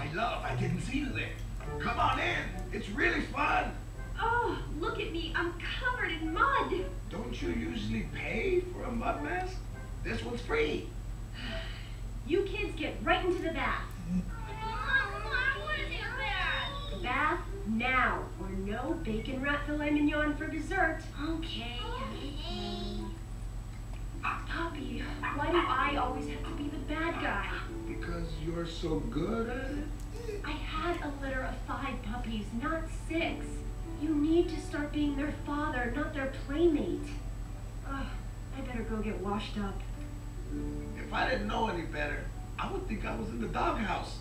my love, I didn't see you there. Come on in. It's really fun. Oh, look at me. I'm covered in mud. Don't you usually pay for a mud mask? This one's free. You kids get right into the bath. The bath now, or no bacon rat filet mignon for dessert. Okay. Ah, Papi, why do I always have to be the bad guy? You're so good at it? I had a litter of five puppies, not six. You need to start being their father, not their playmate. Ugh, I better go get washed up. If I didn't know any better, I would think I was in the doghouse.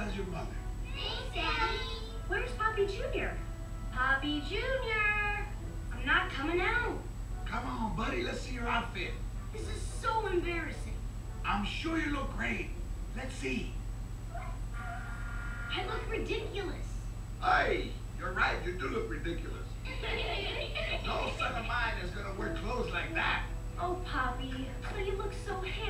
As your mother. Thanks, Daddy. Where's Papi Jr.? Papi Jr. I'm not coming out. Come on, buddy, let's see your outfit. This is so embarrassing. I'm sure you look great. Let's see. I look ridiculous. Hey, you're right, you do look ridiculous. No son of mine is gonna wear clothes like that. Oh, Papi, but you look so handsome.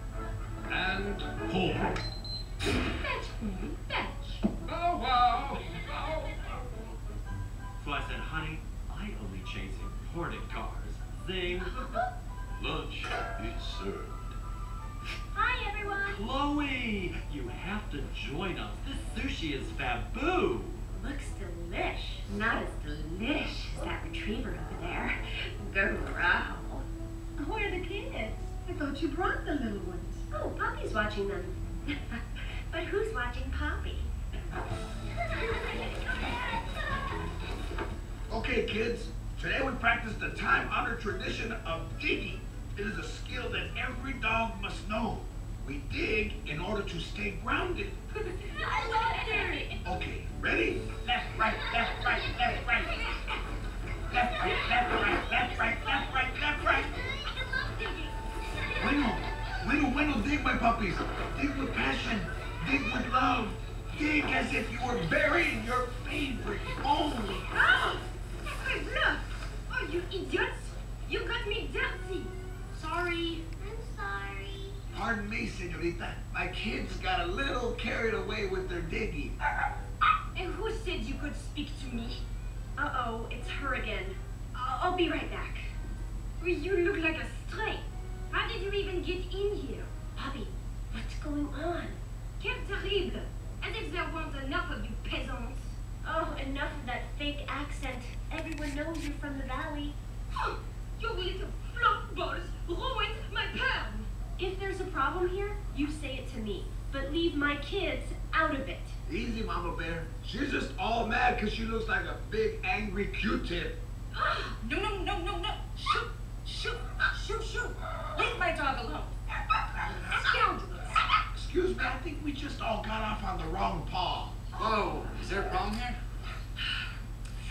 chase imported cars. Zing. Lunch is served. Hi, everyone. Chloe, you have to join us. This sushi is faboo. Looks delish. Not as delish as that retriever over there. Growl. Where are the kids? I thought you brought the little ones. Oh, Papi's watching them. but who's watching Papi? Okay, kids. Today we practice the time-honored tradition of digging. It is a skill that every dog must know. We dig in order to stay grounded. I love dirt. Okay, ready? Left, right, left, right, left, right. Left, right, left, right, left, right, left, right, left, right. Bueno, bueno, bueno, dig, my puppies. Dig with passion. Dig with love. Dig as if you were burying your favorite Pardon me, senorita. My kids got a little carried away with their digging. And who said you could speak to me? Uh-oh, it's her again. I'll, I'll be right back. You look like a stray. How did you even get in here? Bobby, what's going on? Quel terrible! As if there weren't enough of you peasants. Oh, enough of that fake accent. Everyone knows you're from the valley. Your little fluff balls ruined my plan. If there's a problem here, you say it to me. Leave my kids out of it. Easy, Mama Bear. She's just all mad because she looks like a big, angry Q-tip. No, no, no, no, no. Shoot, shoot, shoot, shoot. Leave my dog alone. Scoundrels. Excuse me, I think we just all got off on the wrong paw. Whoa, oh, is there a problem here?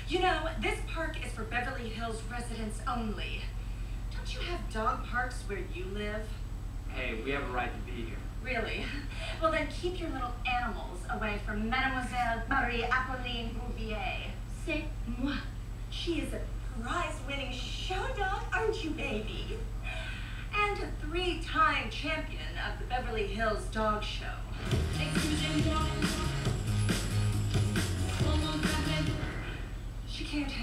You know, this park is for Beverly Hills residents only. Don't you have dog parks where you live? Hey, we have a right to be here. Really? Well, then keep your little animals away from Mademoiselle Marie Apolline Bouvier. C'est moi. She is a prize-winning show dog, aren't you, baby? And a three-time champion of the Beverly Hills Dog Show. She can't have